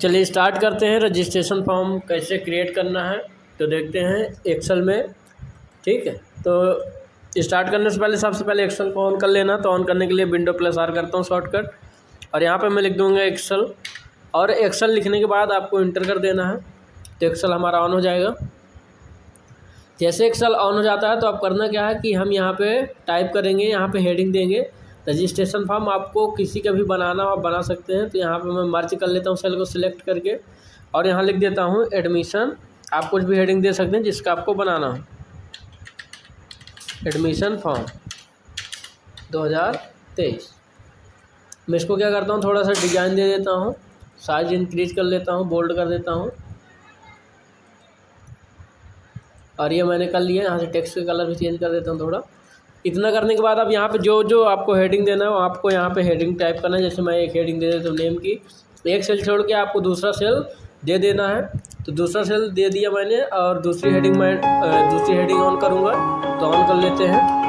चलिए स्टार्ट करते हैं। रजिस्ट्रेशन फॉर्म कैसे क्रिएट करना है तो देखते हैं एक्सेल में। ठीक है तो स्टार्ट करने से पहले, सबसे पहले एक्सेल को ऑन कर लेना। तो ऑन करने के लिए विंडो प्लस आर करता हूँ शॉर्टकट और यहाँ पे मैं लिख दूँगा एक्सेल और एक्सेल लिखने के बाद आपको इंटर कर देना है। तो एक्सेल हमारा ऑन हो जाएगा। जैसे एक्सेल ऑन हो जाता है तो आप करना क्या है कि हम यहाँ पे टाइप करेंगे, यहाँ पे हेडिंग देंगे। रजिस्ट्रेशन फॉर्म आपको किसी का भी बनाना हो, आप बना सकते हैं। तो यहाँ पे मैं मर्ज कर लेता हूँ सेल को सिलेक्ट करके और यहाँ लिख देता हूँ एडमिशन। आप कुछ भी हेडिंग दे सकते हैं जिसका आपको बनाना हो। एडमिशन फॉर्म 2023 मैं इसको क्या करता हूँ, थोड़ा सा डिज़ाइन दे देता हूँ, साइज़ इंक्रीज कर लेता हूँ बोल्ड कर देता हूँ। और ये मैंने कर लिया, यहाँ से टेक्स्ट का कलर भी चेंज कर देता हूँ थोड़ा। इतना करने के बाद अब यहाँ पे जो जो आपको हेडिंग देना है, वो आपको यहाँ पे हेडिंग टाइप करना है। जैसे मैं एक हेडिंग दे देता हूँ नेम की। एक सेल छोड़ के आपको दूसरा सेल दे देना है। तो दूसरा सेल दे दिया मैंने और दूसरी हेडिंग मैं दूसरी हेडिंग ऑन करूँगा। तो ऑन कर लेते हैं।